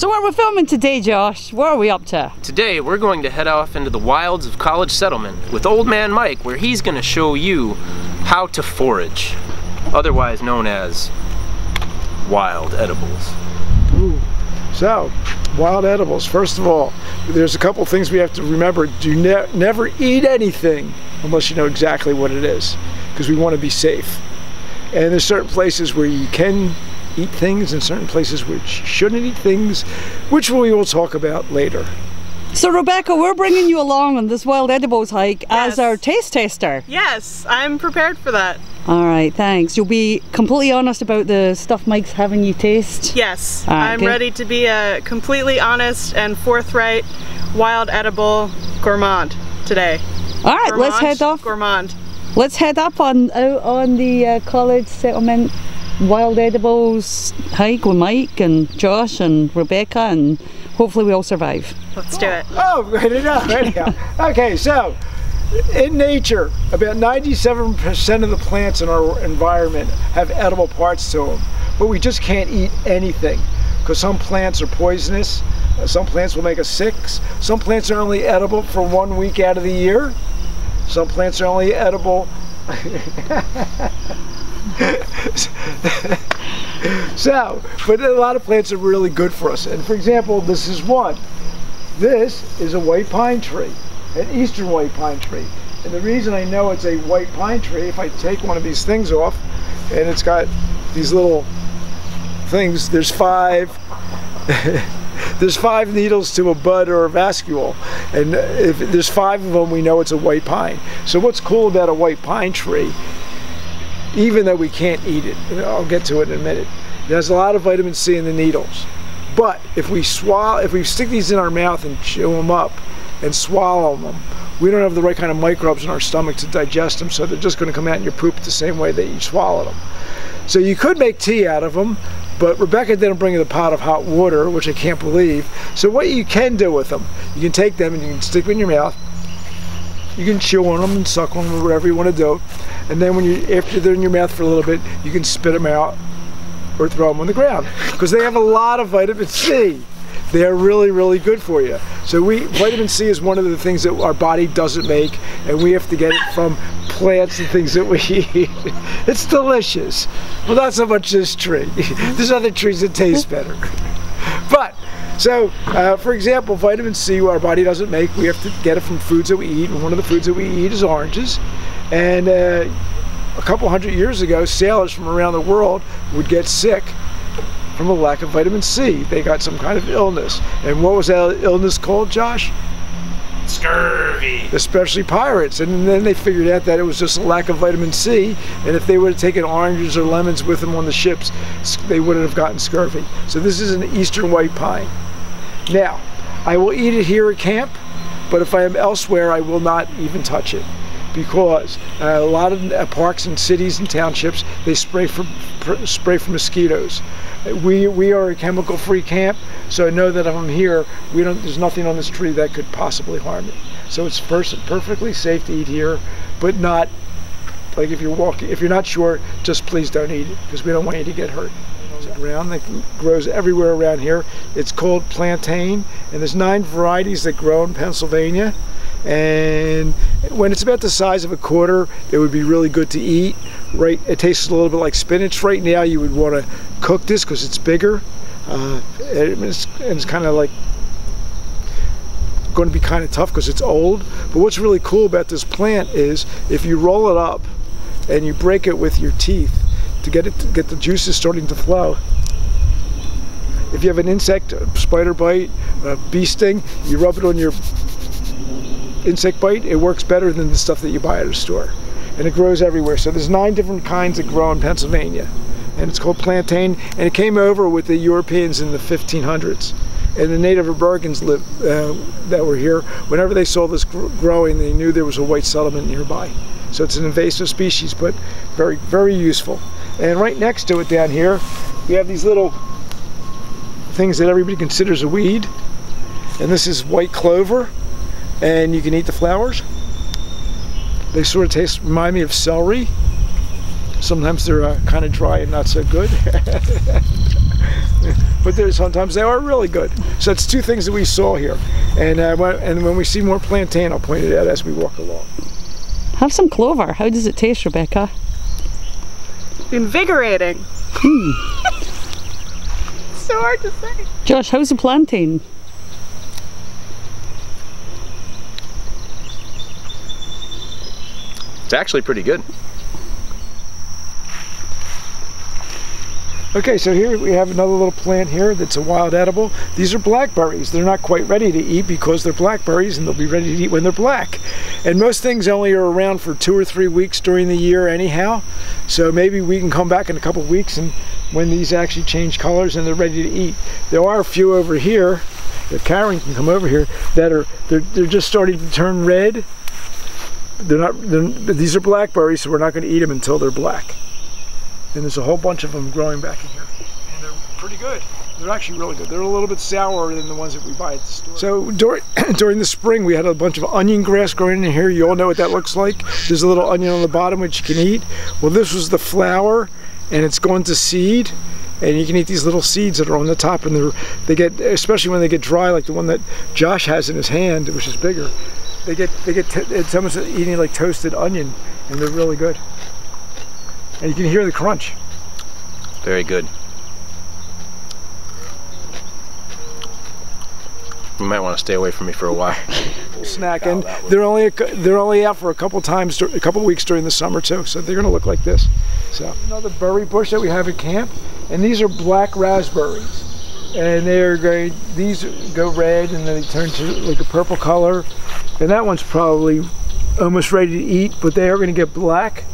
So what are we filming today, Josh? What are we up to? Today we're going to head off into the wilds of College Settlement with Old Man Mike where he's going to show you how to forage, otherwise known as wild edibles. Ooh. So, wild edibles. First of all, there's a couple things we have to remember. Do ne never eat anything unless you know exactly what it is, because we want to be safe. And there's certain places where you can eat things and certain places which shouldn't eat things, which we will talk about later. So Rebecca, we're bringing you along on this wild edibles hike Yes. as our taste tester. Yes, I'm prepared for that. All right, thanks. You'll be completely honest about the stuff Mike's having you taste. Yes, All right, I'm good. ready to be a completely honest and forthright wild edible gourmand today. All right, let's head off. Gourmand. Let's head up on out on the uh, College Settlement wild edibles hike with Mike and Josh and Rebecca, and hopefully we all survive. Let's do it. Oh, ready now, ready now. Okay, so in nature, about 97% of the plants in our environment have edible parts to them, but we just can't eat anything because some plants are poisonous. uh, Some plants will make us sick. Some plants are only edible for one week out of the year. Some plants are only edible. so, but a lot of plants are really good for us. And for example, this is one. This is a white pine tree, an eastern white pine tree. And the reason I know it's a white pine tree, if I take one of these things off, and it's got these little things, there's five, there's five needles to a bud or a vascule. And if there's five of them, we know it's a white pine. So what's cool about a white pine tree, even though we can't eat it, I'll get to it in a minute, it has a lot of vitamin C in the needles. But if we swallow, if we stick these in our mouth and chew them up and swallow them, we don't have the right kind of microbes in our stomach to digest them, so they're just going to come out in your poop the same way that you swallowed them. So you could make tea out of them, but Rebecca didn't bring the pot of hot water, which I can't believe. So what you can do with them, you can take them and you can stick them in your mouth. You can chew on them and suck on them, whatever you want to do. And then when you, after they're in your mouth for a little bit, you can spit them out or throw them on the ground because they have a lot of vitamin C. They are really, really good for you. So we, vitamin C is one of the things that our body doesn't make, and we have to get it from plants and things that we eat. It's delicious. Well, not so much this tree. There's other trees that taste better. But, so, uh, for example, vitamin C our body doesn't make. We have to get it from foods that we eat, and one of the foods that we eat is oranges. And uh, a couple hundred years ago, sailors from around the world would get sick from a lack of vitamin C. They got some kind of illness. And what was that illness called, Josh? Scurvy. Especially pirates. And then they figured out that it was just a lack of vitamin C. And if they would have taken oranges or lemons with them on the ships, they wouldn't have gotten scurvy. So this is an eastern white pine. Now, I will eat it here at camp, but if I am elsewhere, I will not even touch it because uh, a lot of uh, parks and cities and townships they spray for pr- spray for mosquitoes. We we are a chemical-free camp, so I know that if I'm here, we don't. There's nothing on this tree that could possibly harm me. So it's perfectly safe to eat here, but not like if you're walking. If you're not sure, just please don't eat it because we don't want you to get hurt. That grows everywhere around here. It's called plantain, and there's nine varieties that grow in Pennsylvania. And when it's about the size of a quarter, it would be really good to eat. Right, it tastes a little bit like spinach. Right now, you would want to cook this because it's bigger. Uh, and it's, it's kind of like going to be kind of tough because it's old. But what's really cool about this plant is if you roll it up and you break it with your teeth to get it to get the juices starting to flow. If you have an insect, a spider bite, a bee sting, you rub it on your insect bite, it works better than the stuff that you buy at a store. And it grows everywhere. So there's nine different kinds that grow in Pennsylvania. And it's called plantain. And it came over with the Europeans in the 1500s. And the Native Americans live, uh, that were here, whenever they saw this gr- growing, they knew there was a white settlement nearby. So it's an invasive species, but very, very useful. And right next to it down here, we have these little things that everybody considers a weed. And this is white clover and you can eat the flowers. They sort of taste, remind me of celery. Sometimes they're uh, kind of dry and not so good. but there's sometimes they are really good. So it's two things that we saw here, and uh, when, and when we see more plantain, I'll point it out as we walk along. Have some clover. How does it taste, Rebecca? Invigorating. Hmm. so hard to say. Josh, how's the plantain? It's actually pretty good. Okay, so here we have another little plant here that's a wild edible. These are blackberries. They're not quite ready to eat because they're blackberries and they'll be ready to eat when they're black. And most things only are around for two or three weeks during the year anyhow. So maybe we can come back in a couple weeks and when these actually change colors and they're ready to eat. There are a few over here, if Karen can come over here, that are they're, they're just starting to turn red. They're not, they're, these are blackberries, so we're not going to eat them until they're black. And there's a whole bunch of them growing back in here. And they're pretty good. They're actually really good. They're a little bit sourer than the ones that we buy at the store. So during, during the spring, we had a bunch of onion grass growing in here. You all know what that looks like. There's a little onion on the bottom which you can eat. Well, this was the flower, and it's going to seed. And you can eat these little seeds that are on the top, and they're, they get, especially when they get dry, like the one that Josh has in his hand, which is bigger. They get, they get, it's almost eating like toasted onion, and they're really good and you can hear the crunch. Very good. You might want to stay away from me for a while. Snack, and they're only they're only out for a couple times, a couple weeks during the summer too. So they're going to look like this. So another berry bush that we have at camp, and these are black raspberries, and they're going. These go red, and then they turn to like a purple color, and that one's probably almost ready to eat, but they are going to get black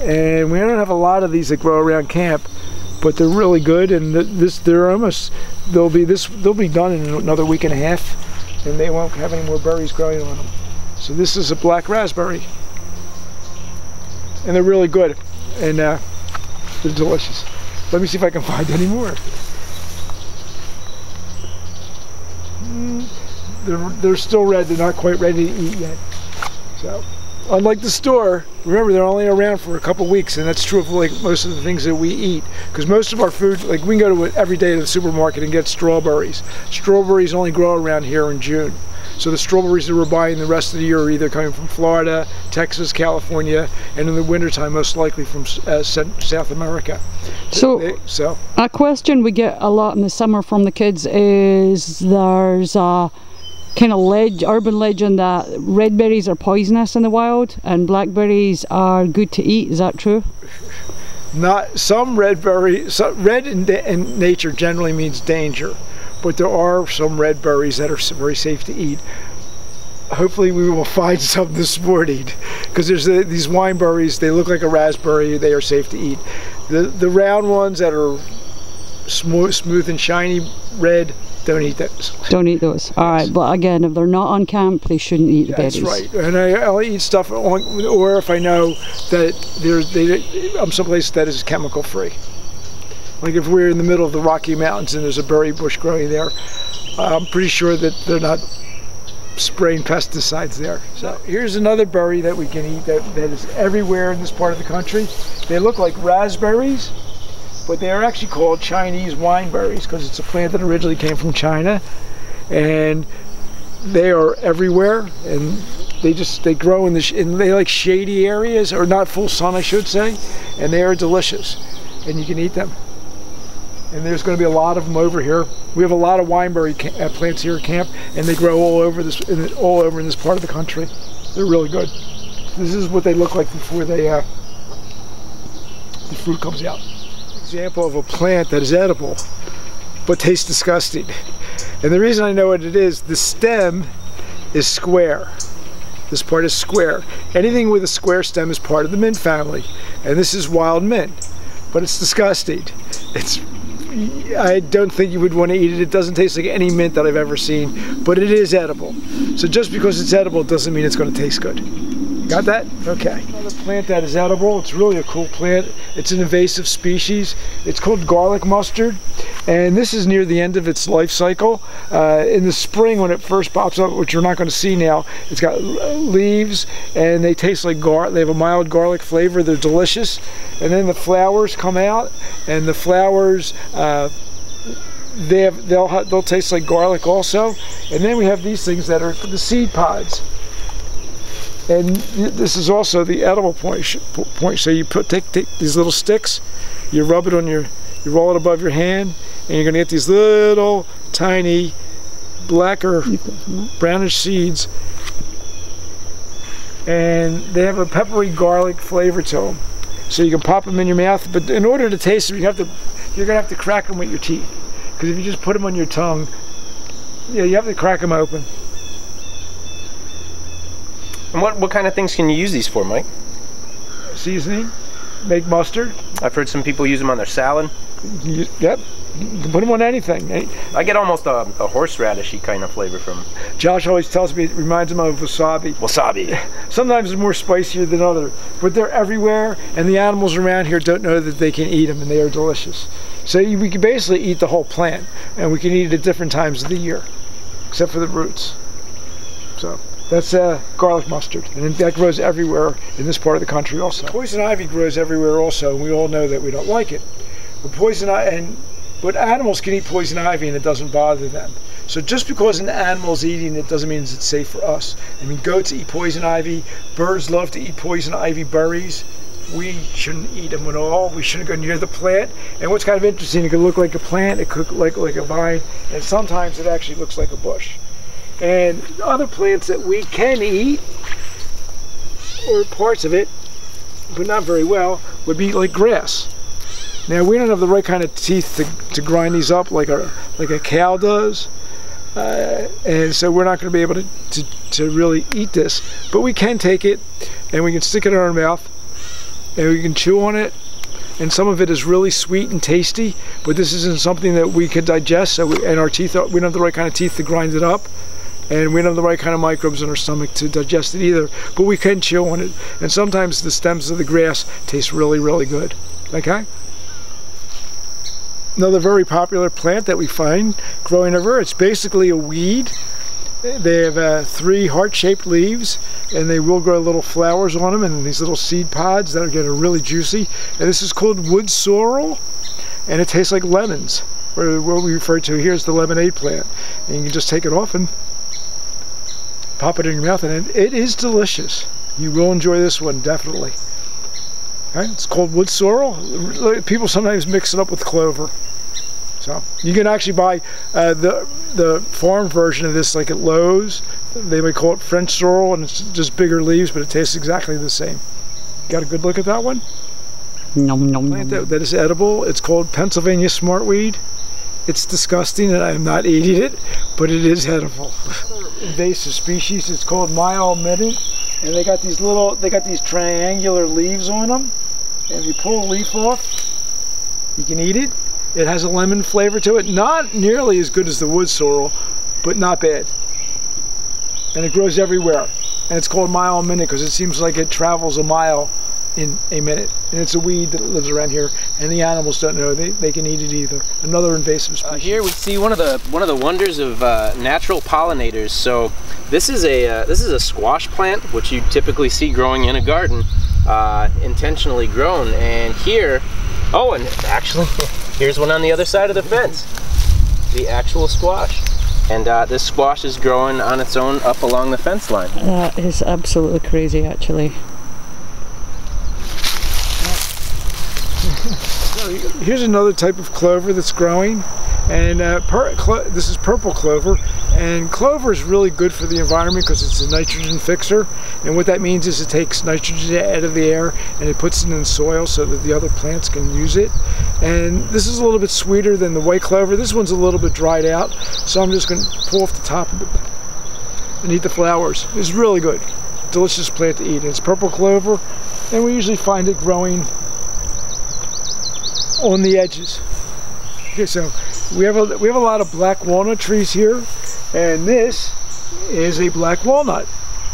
and we don't have a lot of these that grow around camp but they're really good and this they're almost they'll be this they'll be done in another week and a half and they won't have any more berries growing on them so this is a black raspberry. And they're really good and uh, they're delicious. Let me see if I can find any more. Mm, they're, they're still red they're not quite ready to eat yet. So unlike the store, remember they're only around for a couple weeks, and that's true of like most of the things that we eat. Because most of our food, like we can go to every day to the supermarket and get strawberries. Strawberries only grow around here in June. So the strawberries that we're buying the rest of the year are either coming from Florida, Texas, California, and in the wintertime most likely from uh, South America. So, they, so a question we get a lot in the summer from the kids is there's a kind of leg urban legend that red berries are poisonous in the wild and blackberries are good to eat. Is that true? Not some red berry. Red in, in nature generally means danger, but there are some red berries that are very safe to eat hopefully we will find some this morning because there's a, these wine berries they look like a raspberry they are safe to eat the the round ones that are smooth smooth and shiny red don't eat those. Don't eat those. All right, but again, if they're not on camp, they shouldn't eat the That's berries. right. And I only eat stuff, on, or if I know that there's, they, I'm someplace that is chemical free. Like if we're in the middle of the Rocky Mountains and there's a berry bush growing there, I'm pretty sure that they're not spraying pesticides there. So here's another berry that we can eat that, that is everywhere in this part of the country. They look like raspberries, but they are actually called Chinese wineberries because it's a plant that originally came from China and they are everywhere and they just they grow in the in they like shady areas or not full sun I should say and they are delicious and you can eat them. And there's going to be a lot of them over here. We have a lot of wineberry uh, plants here at camp and they grow all over this all over in this part of the country. They're really good. This is what they look like before they uh, the fruit comes out example of a plant that is edible but tastes disgusting. And the reason I know what it is, the stem is square. This part is square. Anything with a square stem is part of the mint family. And this is wild mint. But it's disgusting. It's I don't think you would want to eat it. It doesn't taste like any mint that I've ever seen, but it is edible. So just because it's edible doesn't mean it's going to taste good. Got that? Okay. Another plant that is edible. It's really a cool plant. It's an invasive species. It's called garlic mustard. And this is near the end of its life cycle. Uh, in the spring when it first pops up, which you're not going to see now, it's got leaves and they taste like garlic. They have a mild garlic flavor. They're delicious. And then the flowers come out and the flowers uh, they have, they'll, they'll taste like garlic also. And then we have these things that are the seed pods. And this is also the edible point. point. So you put take, take these little sticks, you rub it on your, you roll it above your hand, and you're gonna get these little tiny blacker brownish seeds and they have a peppery garlic flavor to them so you can pop them in your mouth but in order to taste them you have to you're gonna have to crack them with your teeth because if you just put them on your tongue yeah you have to crack them open and what what kind of things can you use these for Mike seasoning make mustard I've heard some people use them on their salad yep you can put them on anything. Eh? I get almost a, a horseradishy kind of flavor from them. Josh always tells me it reminds him of wasabi. Wasabi. Sometimes it's more spicier than other, but they're everywhere, and the animals around here don't know that they can eat them, and they are delicious. So we can basically eat the whole plant, and we can eat it at different times of the year, except for the roots. So that's uh, garlic mustard, and that grows everywhere in this part of the country also. Poison ivy grows everywhere also, and we all know that we don't like it. But poison ivy, and but animals can eat poison ivy and it doesn't bother them. So just because an animal's eating it doesn't mean it's safe for us. I mean, goats eat poison ivy. Birds love to eat poison ivy berries. We shouldn't eat them at all. We shouldn't go near the plant. And what's kind of interesting, it could look like a plant, it could look like a vine, and sometimes it actually looks like a bush. And other plants that we can eat, or parts of it, but not very well, would be like grass. Now we don't have the right kind of teeth to, to grind these up like a like a cow does. Uh, and so we're not going to be able to, to, to really eat this. But we can take it and we can stick it in our mouth and we can chew on it. And some of it is really sweet and tasty, but this isn't something that we could digest. So we, and our teeth, we don't have the right kind of teeth to grind it up and we don't have the right kind of microbes in our stomach to digest it either but we can chew on it and sometimes the stems of the grass taste really really good okay another very popular plant that we find growing everywhere. It's basically a weed. They have uh, three heart-shaped leaves and they will grow little flowers on them and these little seed pods that are getting really juicy. And this is called wood sorrel and it tastes like lemons. Or what we refer to here is the lemonade plant. And you can just take it off and pop it in your mouth and it, it is delicious. You will enjoy this one, definitely. Right? It's called wood sorrel. People sometimes mix it up with clover. So you can actually buy uh, the the farm version of this like at Lowe's. They may call it French sorrel and it's just bigger leaves, but it tastes exactly the same. Got a good look at that one? Nom, nom, Plant that, that is edible. It's called Pennsylvania smartweed. It's disgusting and I am not eating it, but it is edible. Invasive species. It's called mile-a-minute, and they got these little, they got these triangular leaves on them. And if you pull a leaf off, you can eat it. It has a lemon flavor to it. Not nearly as good as the wood sorrel, but not bad. And it grows everywhere. And it's called minute because it seems like it travels a mile in a minute. And it's a weed that lives around here, and the animals don't know they, they can eat it either. Another invasive uh, species. Uh, here we see one of the one of the wonders of uh, natural pollinators. So this is a uh, this is a squash plant, which you typically see growing in a garden, uh, intentionally grown. And here, oh, and actually. Here's one on the other side of the fence. The actual squash. And uh, this squash is growing on its own up along the fence line. That is absolutely crazy actually. Here's another type of clover that's growing and uh, this is purple clover and clover is really good for the environment because it's a nitrogen fixer and what that means is it takes nitrogen out of the air and it puts it in the soil so that the other plants can use it and this is a little bit sweeter than the white clover this one's a little bit dried out so I'm just going to pull off the top of it and eat the flowers. It's really good delicious plant to eat and it's purple clover and we usually find it growing on the edges. Okay so we have a we have a lot of black walnut trees here and this is a black walnut.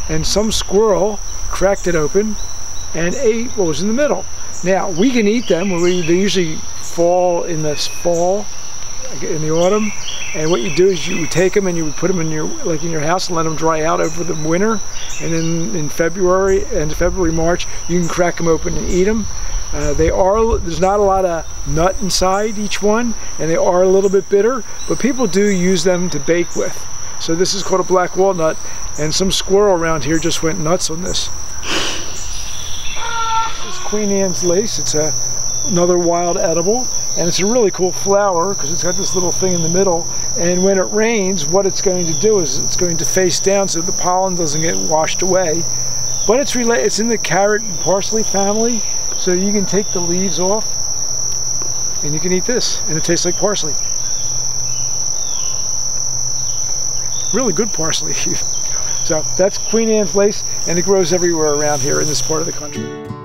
And some squirrel cracked it open and ate what was in the middle. Now we can eat them we, they usually fall in the fall in the autumn. And what you do is you take them and you put them in your like in your house and let them dry out over the winter. And then in February and February March you can crack them open and eat them Uh, they are, there's not a lot of nut inside each one, and they are a little bit bitter, but people do use them to bake with. So this is called a black walnut, and some squirrel around here just went nuts on this. This is Queen Anne's lace. It's a, another wild edible, and it's a really cool flower because it's got this little thing in the middle, and when it rains, what it's going to do is it's going to face down so the pollen doesn't get washed away. But it's, related it's in the carrot and parsley family, so you can take the leaves off and you can eat this and it tastes like parsley. Really good parsley. so that's Queen Anne's lace and it grows everywhere around here in this part of the country.